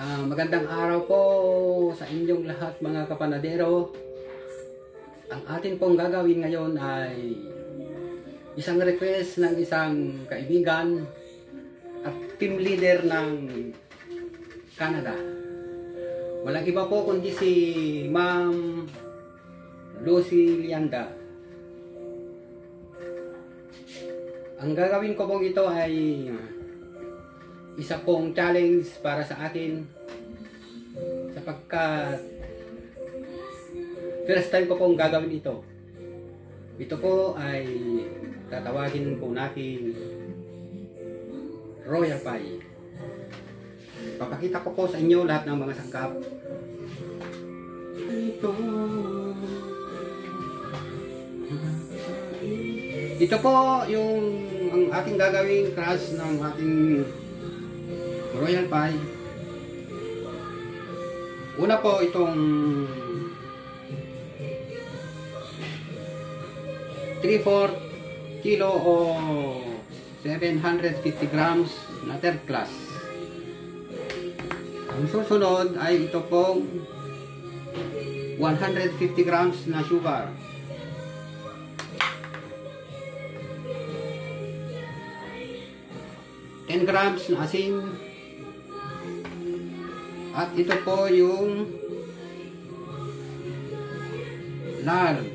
Ah, magandang araw po sa inyong lahat mga kapanadero. Ang atin pong gagawin ngayon ay isang request ng isang kaibigan at team leader ng Canada. Walang iba po kundi si Ma'am Lucy Lianda. Ang gagawin ko pong ito ay isa pong challenge para sa atin sapagkat first time ko pong gagawin ito. Ito po ay tatawagin po natin Royal Pie. Papakita ko po sa inyo lahat ng mga sangkap. Ito. Ito po yung ang ating gagawing crush ng ating Royal Pie. Una po itong 3-4 kilo o 750 grams na third class. Ang susunod ay ito pong 150 grams na sugar. Ten grams na asin at ito po yung lard.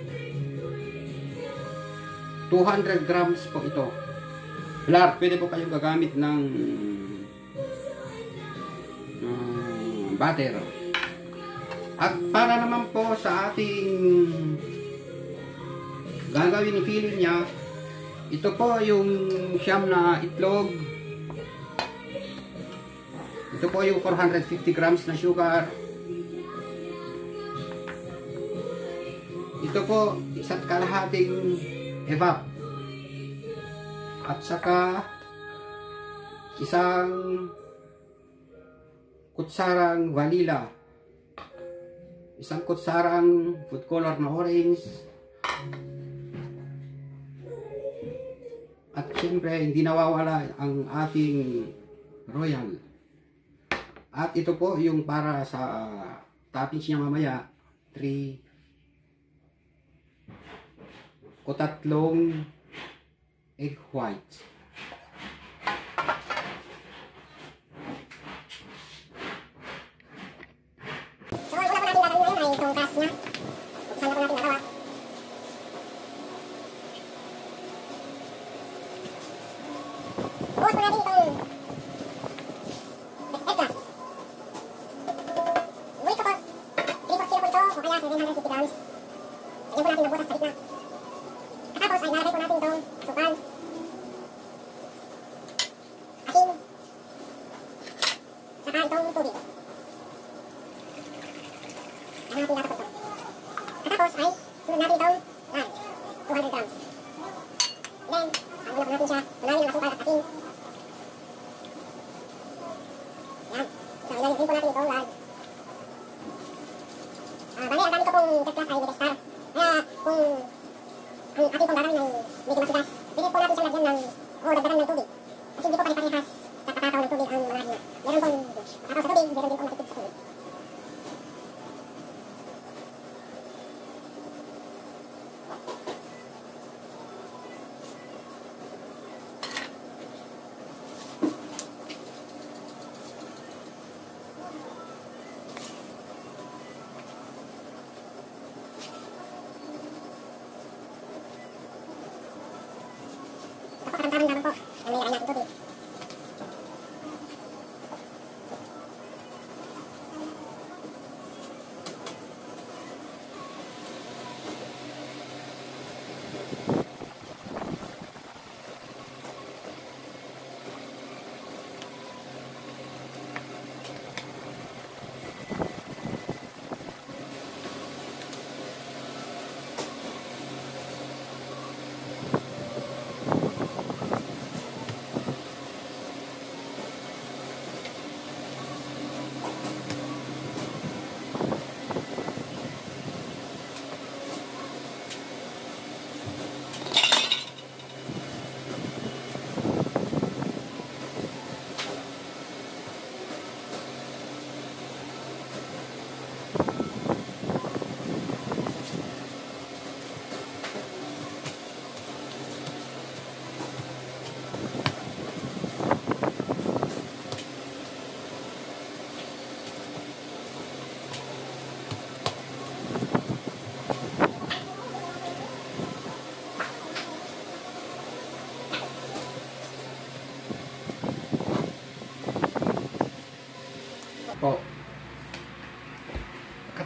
200 grams po ito. Lard, pwede po kayong gagamit ng uh, butter. At para naman po sa ating gagawin feeling niya, ito po yung siyam na itlog. Ito po yung 450 grams na sugar. Ito po isa't kalahating evap. At saka isang kutsarang vanilla. Isang kutsarang food color na orange. At siyempre, hindi nawawala ang ating royal. At ito po yung para sa toppings niya mamaya, 3 o tatlong egg white.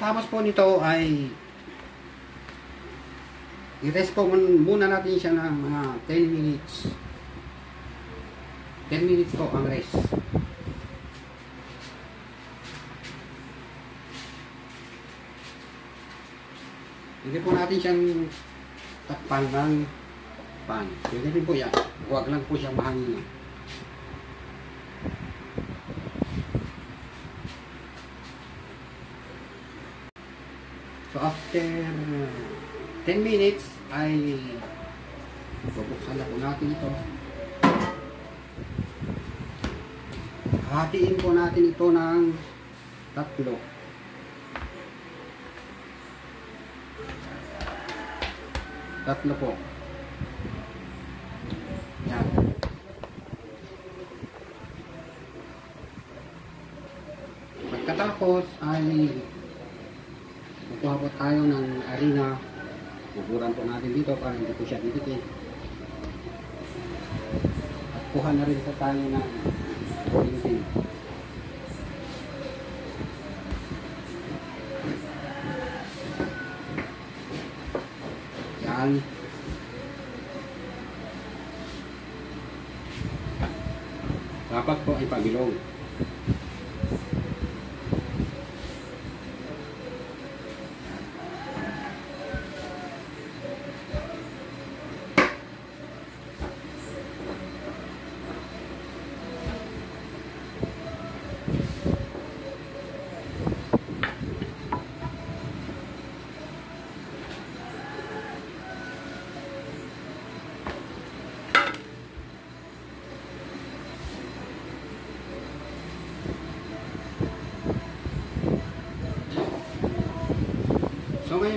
Pagkatapos po nito ay i-rest po mun- muna natin siya ng mga 10 minutes. 10 minutes po ang rest. Hindi po natin siyang takpan ng pan. Pwede po yan. Huwag lang po siyang mahangin. So after uh, 10 minutes ay bubuksan na po natin ito. Hatiin po natin ito ng tatlo. Tatlo po. Yan. Pagkatapos ay kukuha po tayo ng arena. Buburan po natin dito para hindi po siya didikit. At kuha na rin po tayo ng linting. Yan. Dapat po ay pabilog.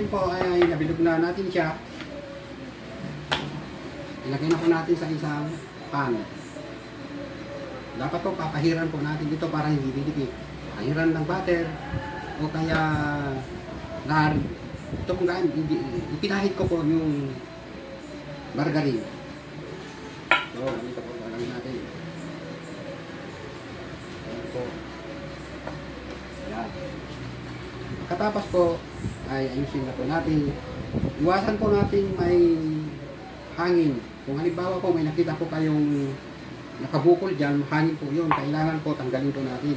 Ngayon po ay nabilog na natin siya. Ilagay na po natin sa isang pan. Dapat po papahiran po natin dito para hindi didikit. Pahiran ng butter o kaya lard. Ito gaan, hindi- ipinahid ko po yung margarine. So, ganito po gagawin natin. Ayan po. Ayan. Pagkatapos po, ay ayusin na po natin. Iwasan po natin may hangin. Kung halimbawa po may nakita po kayong nakabukol dyan, hangin po yun. Kailangan po tanggalin po natin.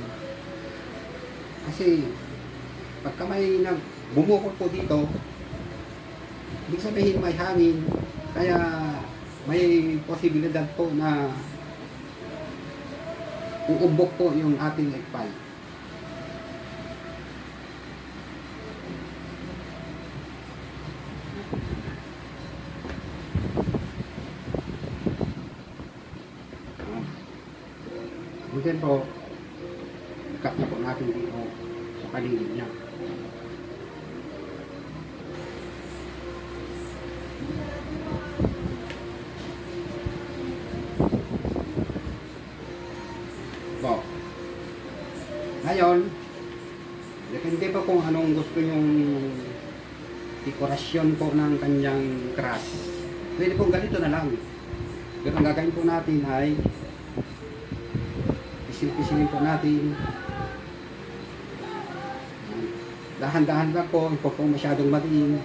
Kasi pagka may nag bumukol po dito, ibig sabihin may hangin, kaya may posibilidad po na uubok po yung ating egg pie. Po, cut na po natin dito sa paligid niya. Po. Ngayon, depende po kung anong gusto yung dekorasyon po ng kanyang crust. Pwede pong ganito na lang. Pero ang gagawin po natin ay pisil-pisilin po natin. Dahan-dahan lang po, hindi po masyadong madiin.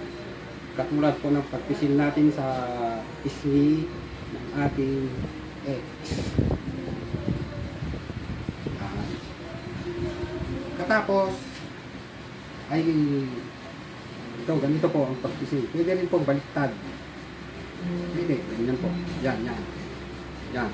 Katulad po ng pagpisil natin sa pisngi ng ating. Yan. Katapos, ay ito, ganito po ang pagpisil. Pwede rin po baliktad. Pwede, ganyan po. Yan, yan. Yan.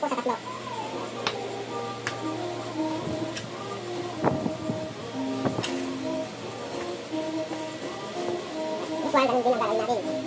Po sa tatlo. Usual, ang gagawin natin.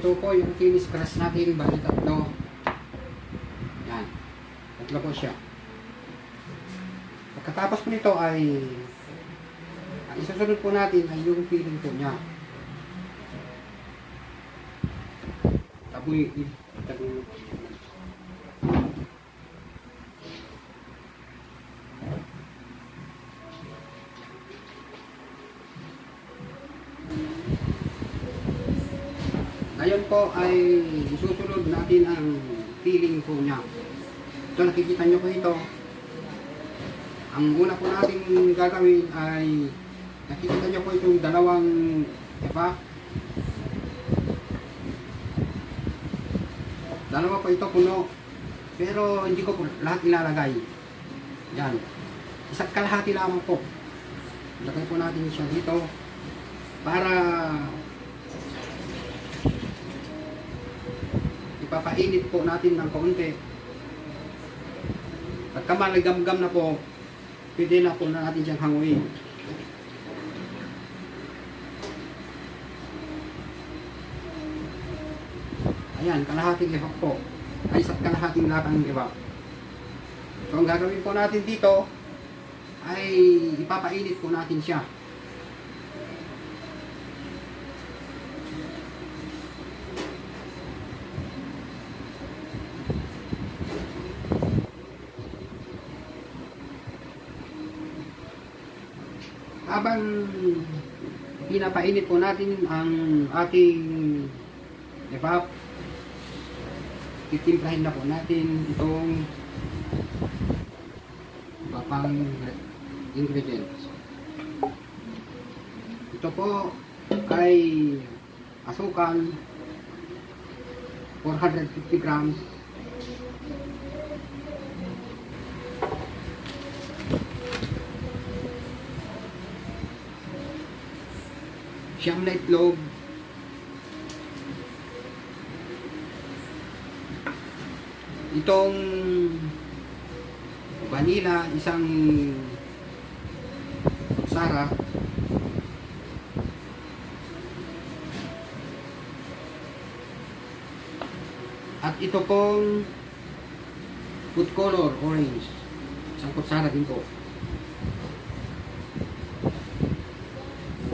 Ito po yung finish crush natin, bali tatlo. Yan. Tatlo po siya. Pagkatapos po nito ay ang isusunod po natin ay yung feeling po niya. Taboy, taboy. Po ay isusunod natin ang feeling po niya. Ito nakikita niyo po ito. Ang una po natin gagawin ay nakikita niyo po itong dalawang diba? Dalawa po ito puno. Pero hindi ko po lahat ilalagay. Yan. Isa't kalahati lamang po. Lagay po natin siya dito para ipapainit po natin ng kaunti. Pagka maligamgam na po, pwede na po na natin siyang hanguin. Ayan, kalahating libak po. Ay, sa kalahating latang libak. So, ang gagawin po natin dito, ay ipapainit po natin siya. Pinapainit po natin ang ating evap titimplahin na po natin itong iba ingredients. Ito po ay asukan 450 grams siyam na itlog. Itong vanilla isang sara at ito pong food color orange. Isang kutsara din po.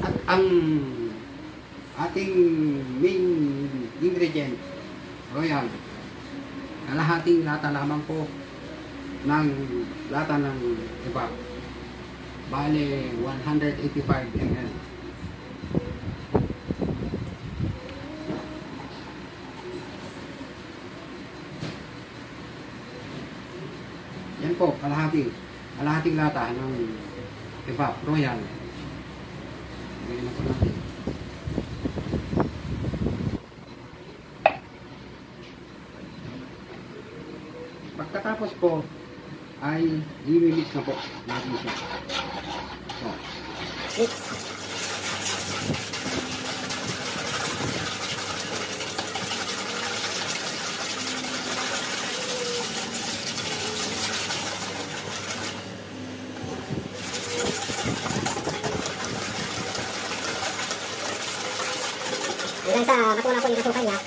At ang ating main ingredient royal kalahating lata lamang po ng lata ng evap. Bale, 185 ml. Yan po, kalahati. Kalahating lata ng evap royal. Ganyan po natin. Pagkatapos po ay i-mix na po natin siya. So, Mix. Hanggang sa matuwa po yung kasukan niya.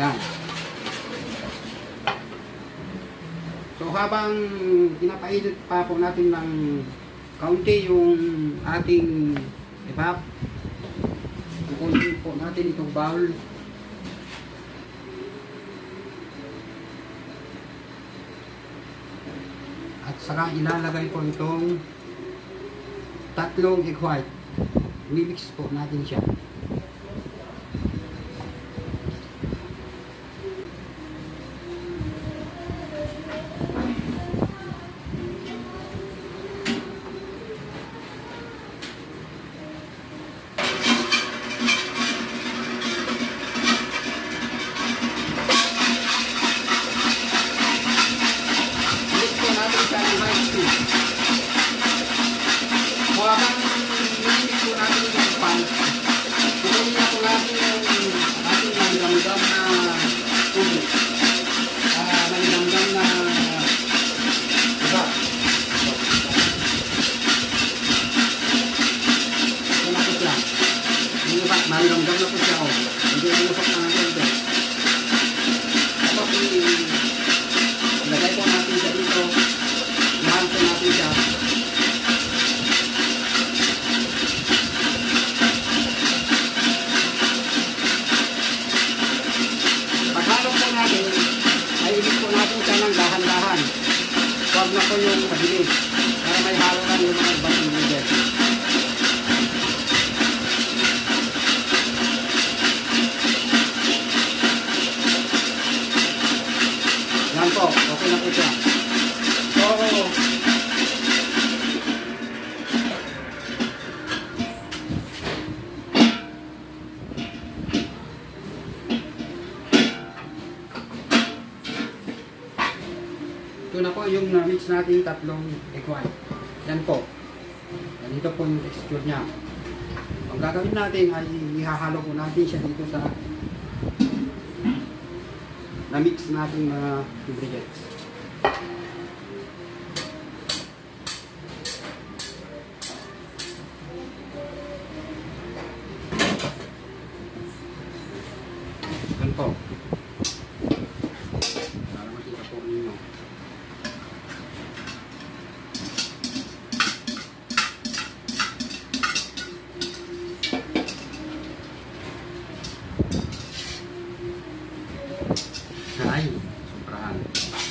yan. So habang pinapainit pa po natin ng kaunti yung ating evap, kukunin po natin itong bowl. At saka ilalagay po itong tatlong egg white. Mimix po natin siya. Nalilamdam na po siya. Oh. Hindi na ng konti. Na po yung na-mix natin tatlong egg white. Yan po. Ganito po yung texture niya. Ang gagawin natin ay ihahalo po natin siya dito sa na-mix natin mga ingredients. 啊。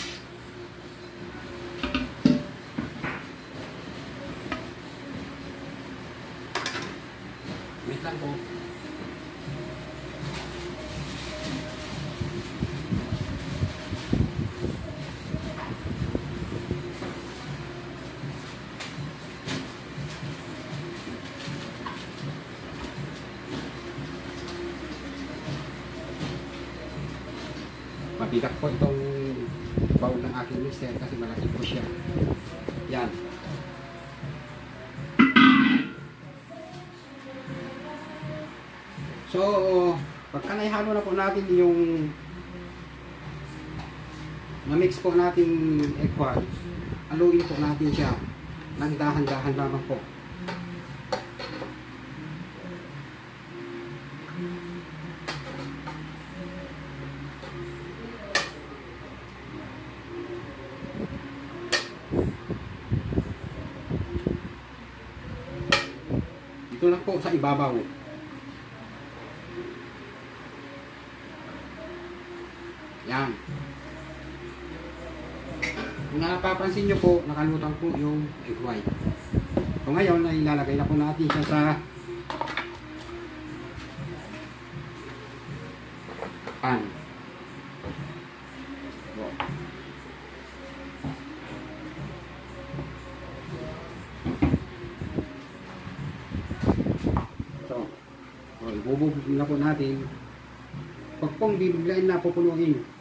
So, pagka naihalo na po natin yung na-mix po natin egg white, aluin po natin siya ng dahan-dahan lamang po. Ito lang po sa ibabaw. Kung napapansin nyo po, nakalutang po yung egg white. So ngayon, ay ilalagay na po natin siya sa pan. So, So, ibububog na po natin. Pag pong bibiglain na pupunuin.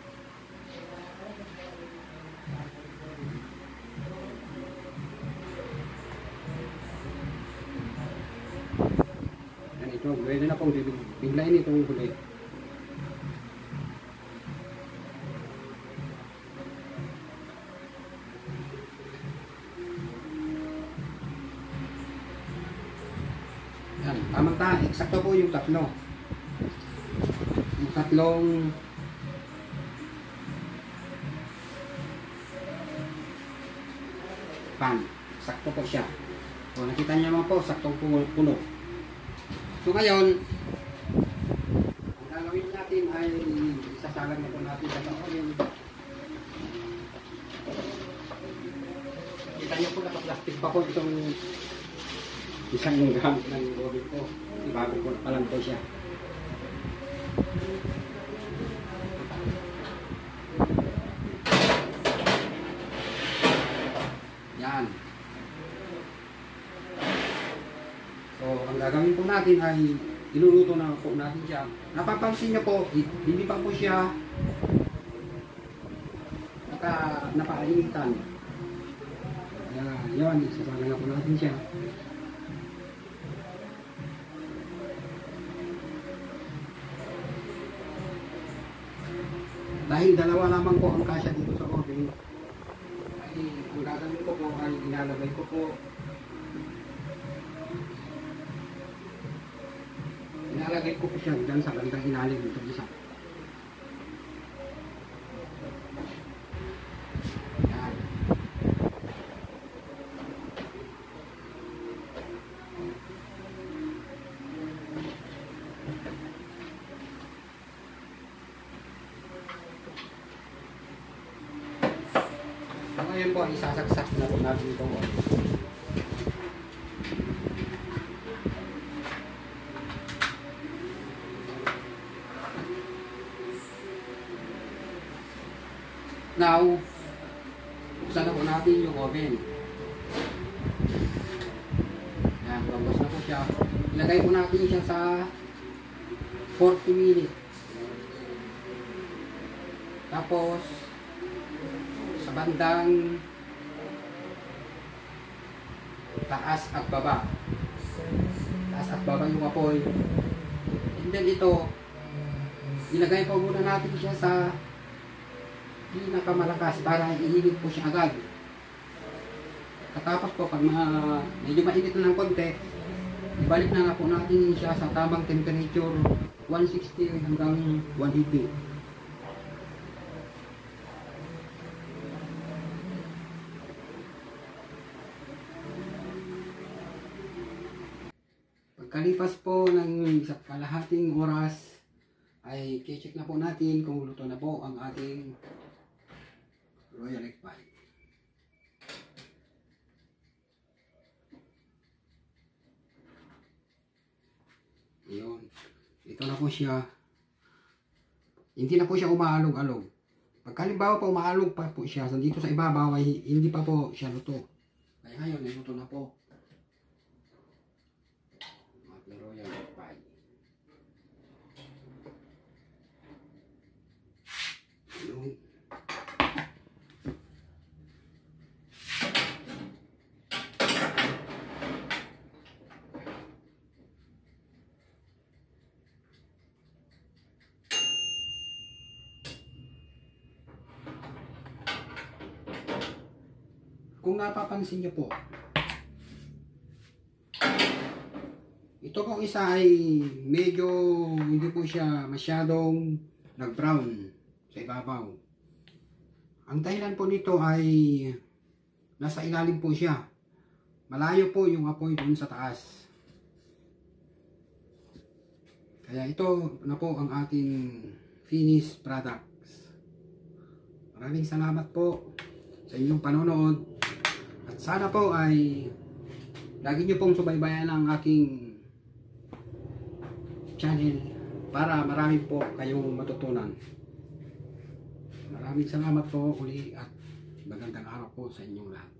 Pwede na pong biglain itong huli. Yan, tamang ta, eksakto po yung tatlo. Yung tatlong pan. Sakto po siya. So, nakita niyo naman po, saktong puno. So, ngayon, ang gagawin natin ay isasalang na po natin sa taorin. Kita niyo po naka-plastic pa po itong isang gamit ng oven ko. Bago ko pa lang po siya. Yan. So, ang gagawin po natin ay iluluto na po natin siya. Napapansin niyo po, hi- hindi pa po siya naka, nakainitan. Kaya, yun, isasala na po natin siya. Dahil dalawa lamang po ang kasya dito sa oven, ay ang gagawin ko po ay ilalagay ko po ilalagay ko po siya dyan sa bandang ilalim dito isa. Yan. So, ngayon po, isasaksak na po natin itong oil. Now, buksan na po natin yung oven. Yan, pagwas na po siya. Ilagay po natin siya sa 40 minutes. Tapos, sa bandang taas at baba. Taas at baba yung apoy. And then ito, ilagay po muna natin siya sa pinakamalakas para iinit po siya agad. Katapos po, pag ma- medyo mainit na ng konti, ibalik na po natin siya sa tamang temperature 160 hanggang 180. Pagkalipas po ng isang kalahating oras, ay check na po natin kung luto na po ang ating royal egg pie. Yun. Ito na po siya. Hindi na po siya umaalog-alog. Pag halimbawa po umaalog pa po siya, dito sa ibabaw ay hindi pa po siya luto. Kaya ngayon, ay luto na po. Royal egg pie. Yun. Kung napapansin niyo po, ito pong isa ay medyo hindi po siya masyadong nag-brown sa ibabaw. Ang dahilan po nito ay nasa ilalim po siya. Malayo po yung apoy dun sa taas. Kaya ito na po ang ating finished products. Maraming salamat po sa inyong panonood. At sana po ay lagi nyo pong subaybayan ang aking channel para marami po kayong matutunan. Maraming salamat po uli at magandang araw po sa inyong lahat.